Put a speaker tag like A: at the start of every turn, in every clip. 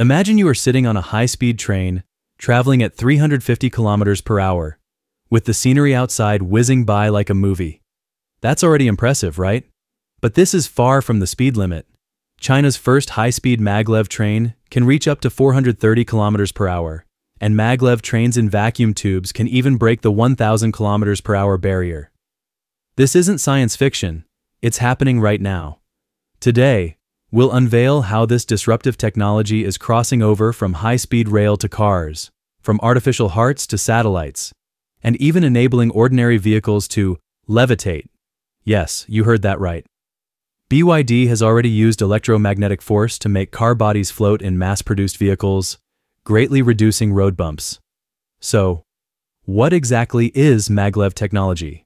A: Imagine you are sitting on a high-speed train, traveling at 350 kilometers per hour, with the scenery outside whizzing by like a movie. That's already impressive, right? But this is far from the speed limit. China's first high-speed maglev train can reach up to 430 kilometers per hour, and maglev trains in vacuum tubes can even break the 1000 kilometers per hour barrier. This isn't science fiction, it's happening right now. Today, we'll unveil how this disruptive technology is crossing over from high-speed rail to cars, from artificial hearts to satellites, and even enabling ordinary vehicles to levitate. Yes, you heard that right. BYD has already used electromagnetic force to make car bodies float in mass-produced vehicles, greatly reducing road bumps. So, what exactly is maglev technology?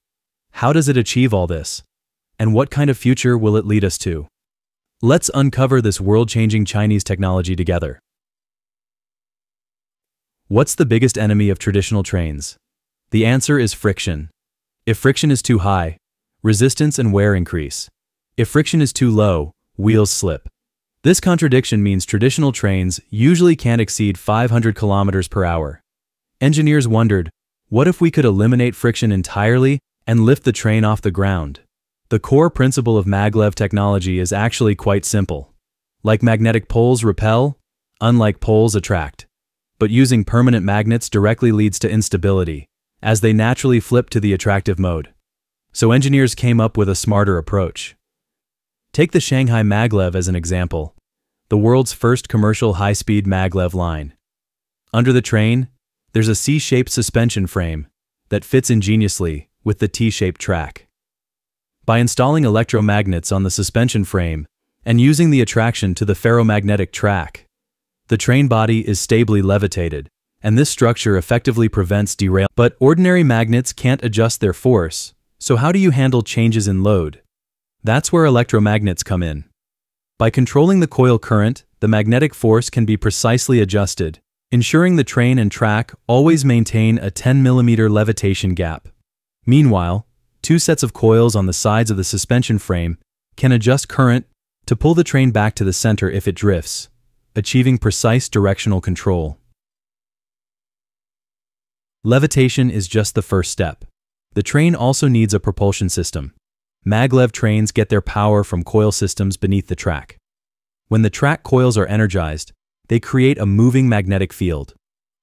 A: How does it achieve all this? And what kind of future will it lead us to? Let's uncover this world-changing Chinese technology together. What's the biggest enemy of traditional trains? The answer is friction. If friction is too high, resistance and wear increase. If friction is too low, wheels slip. This contradiction means traditional trains usually can't exceed 500 kilometers per hour. Engineers wondered, what if we could eliminate friction entirely and lift the train off the ground? The core principle of maglev technology is actually quite simple. Like magnetic poles repel, unlike poles attract. But using permanent magnets directly leads to instability, as they naturally flip to the attractive mode. So engineers came up with a smarter approach. Take the Shanghai Maglev as an example, the world's first commercial high-speed maglev line. Under the train, there's a C-shaped suspension frame that fits ingeniously with the T-shaped track. By installing electromagnets on the suspension frame and using the attraction to the ferromagnetic track, the train body is stably levitated, and this structure effectively prevents derail. But ordinary magnets can't adjust their force, so how do you handle changes in load? That's where electromagnets come in. By controlling the coil current, the magnetic force can be precisely adjusted, ensuring the train and track always maintain a 10 mm levitation gap. Meanwhile, two sets of coils on the sides of the suspension frame can adjust current to pull the train back to the center if it drifts, achieving precise directional control. Levitation is just the first step. The train also needs a propulsion system. Maglev trains get their power from coil systems beneath the track. When the track coils are energized, they create a moving magnetic field.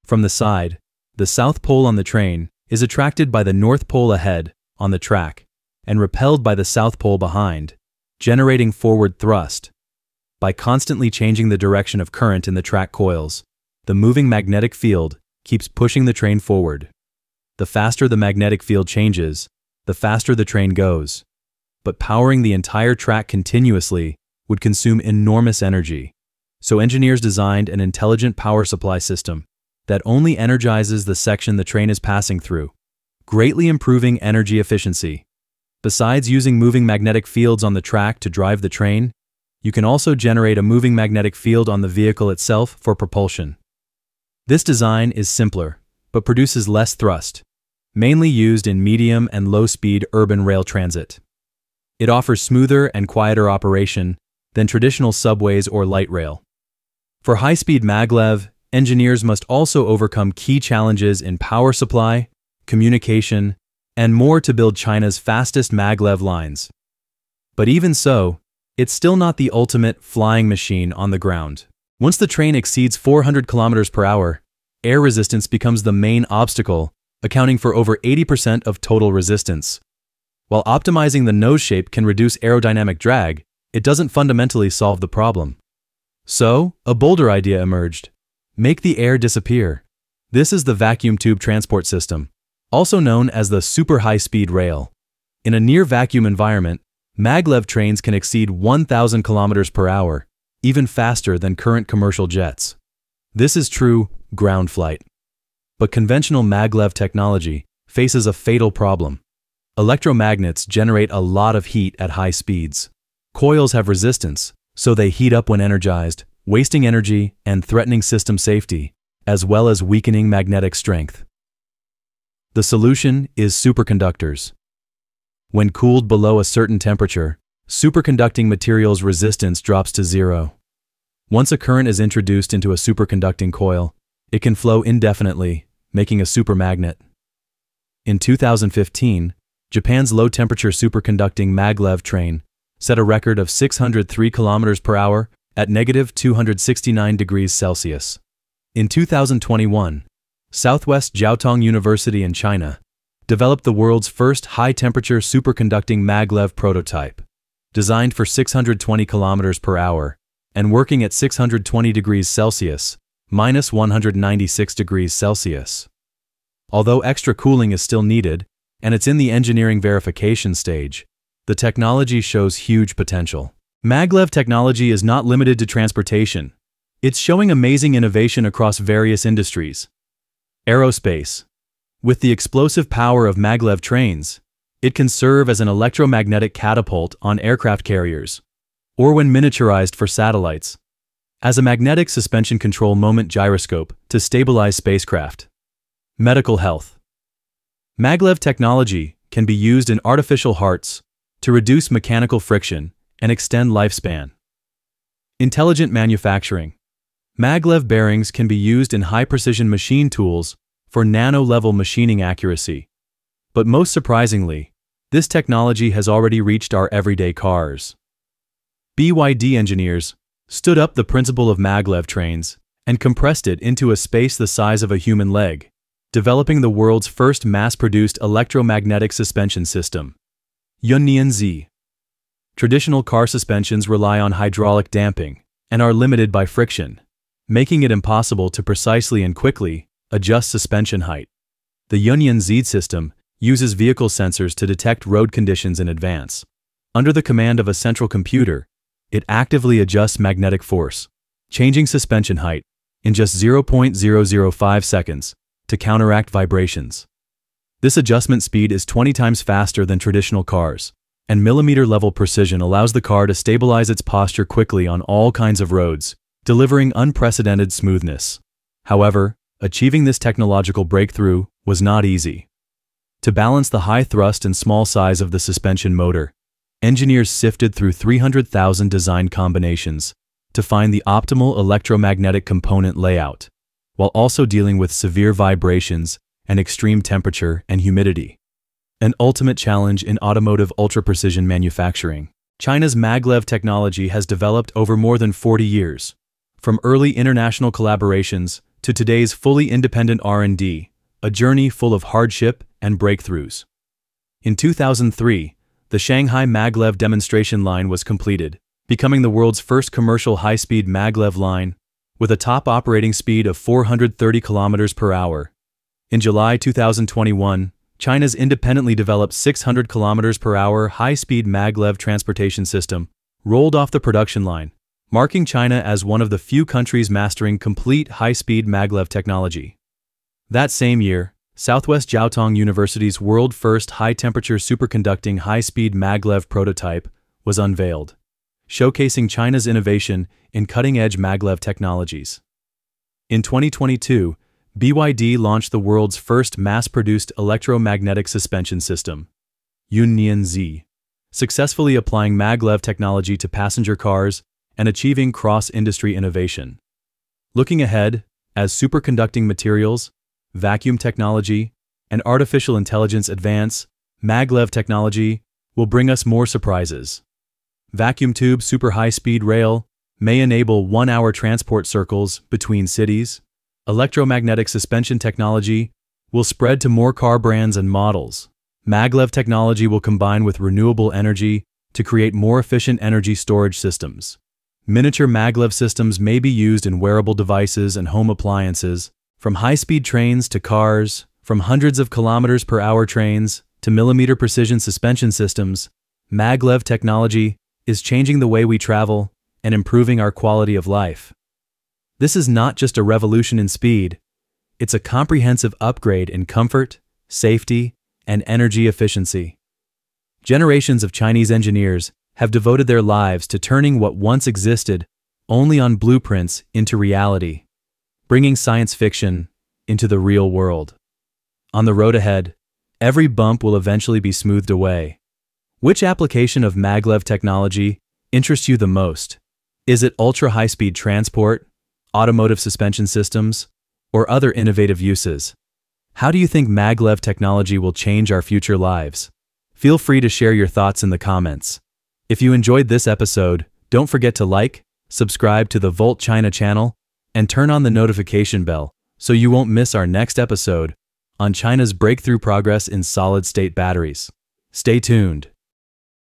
A: From the side, the south pole on the train is attracted by the north pole ahead on the track and repelled by the south pole behind, generating forward thrust. By constantly changing the direction of current in the track coils, the moving magnetic field keeps pushing the train forward. The faster the magnetic field changes, the faster the train goes but powering the entire track continuously would consume enormous energy. So engineers designed an intelligent power supply system that only energizes the section the train is passing through, greatly improving energy efficiency. Besides using moving magnetic fields on the track to drive the train, you can also generate a moving magnetic field on the vehicle itself for propulsion. This design is simpler, but produces less thrust, mainly used in medium and low-speed urban rail transit. It offers smoother and quieter operation than traditional subways or light rail. For high-speed maglev, engineers must also overcome key challenges in power supply, communication, and more to build China's fastest maglev lines. But even so, it's still not the ultimate flying machine on the ground. Once the train exceeds 400 kilometers per hour, air resistance becomes the main obstacle, accounting for over 80% of total resistance. While optimizing the nose shape can reduce aerodynamic drag, it doesn't fundamentally solve the problem. So, a bolder idea emerged. Make the air disappear. This is the vacuum tube transport system, also known as the super high-speed rail. In a near vacuum environment, maglev trains can exceed 1,000 kilometers per hour, even faster than current commercial jets. This is true ground flight. But conventional maglev technology faces a fatal problem. Electromagnets generate a lot of heat at high speeds. Coils have resistance, so they heat up when energized, wasting energy and threatening system safety, as well as weakening magnetic strength. The solution is superconductors. When cooled below a certain temperature, superconducting materials' resistance drops to zero. Once a current is introduced into a superconducting coil, it can flow indefinitely, making a supermagnet. In 2015, Japan's low-temperature superconducting maglev train set a record of 603 km per hour at negative 269 degrees Celsius. In 2021, Southwest Jiaotong University in China developed the world's first high-temperature superconducting maglev prototype, designed for 620 km per hour and working at 620 degrees Celsius, minus 196 degrees Celsius. Although extra cooling is still needed, and it's in the engineering verification stage, the technology shows huge potential. Maglev technology is not limited to transportation. It's showing amazing innovation across various industries. Aerospace. With the explosive power of maglev trains, it can serve as an electromagnetic catapult on aircraft carriers, or when miniaturized for satellites, as a magnetic suspension control moment gyroscope to stabilize spacecraft. Medical health. Maglev technology can be used in artificial hearts to reduce mechanical friction and extend lifespan. Intelligent manufacturing. Maglev bearings can be used in high-precision machine tools for nano-level machining accuracy. But most surprisingly, this technology has already reached our everyday cars. BYD engineers stood up the principle of maglev trains and compressed it into a space the size of a human leg, developing the world's first mass-produced electromagnetic suspension system. Yunnian Z. Traditional car suspensions rely on hydraulic damping and are limited by friction, making it impossible to precisely and quickly adjust suspension height. The Yunnian Z system uses vehicle sensors to detect road conditions in advance. Under the command of a central computer, it actively adjusts magnetic force, changing suspension height in just 0.005 seconds to counteract vibrations. This adjustment speed is 20 times faster than traditional cars, and millimeter-level precision allows the car to stabilize its posture quickly on all kinds of roads, delivering unprecedented smoothness. However, achieving this technological breakthrough was not easy. To balance the high thrust and small size of the suspension motor, engineers sifted through 300,000 design combinations to find the optimal electromagnetic component layout, while also dealing with severe vibrations and extreme temperature and humidity. An ultimate challenge in automotive ultra-precision manufacturing. China's maglev technology has developed over more than 40 years, from early international collaborations to today's fully independent R&D, a journey full of hardship and breakthroughs. In 2003, the Shanghai maglev demonstration line was completed, becoming the world's first commercial high-speed maglev line with a top operating speed of 430 kilometers per hour. In July 2021, China's independently developed 600 kilometers per hour high-speed maglev transportation system rolled off the production line, marking China as one of the few countries mastering complete high-speed maglev technology. That same year, Southwest Jiaotong University's world-first high-temperature superconducting high-speed maglev prototype was unveiled, showcasing China's innovation in cutting-edge maglev technologies. In 2022, BYD launched the world's first mass-produced electromagnetic suspension system, Yunnian Z, successfully applying maglev technology to passenger cars and achieving cross-industry innovation. Looking ahead, as superconducting materials, vacuum technology, and artificial intelligence advance, maglev technology will bring us more surprises. Vacuum tube super high-speed rail may enable one-hour transport circles between cities. Electromagnetic suspension technology will spread to more car brands and models. Maglev technology will combine with renewable energy to create more efficient energy storage systems. Miniature maglev systems may be used in wearable devices and home appliances, from high-speed trains to cars, from hundreds of kilometers per hour trains to millimeter precision suspension systems, maglev technology is changing the way we travel and improving our quality of life. This is not just a revolution in speed, it's a comprehensive upgrade in comfort, safety, and energy efficiency. Generations of Chinese engineers have devoted their lives to turning what once existed only on blueprints into reality bringing science fiction into the real world. On the road ahead, every bump will eventually be smoothed away. Which application of maglev technology interests you the most? Is it ultra-high-speed transport, automotive suspension systems, or other innovative uses? How do you think maglev technology will change our future lives? Feel free to share your thoughts in the comments. If you enjoyed this episode, don't forget to like, subscribe to the Volt China channel, and turn on the notification bell so you won't miss our next episode on China's breakthrough progress in solid-state batteries. Stay tuned.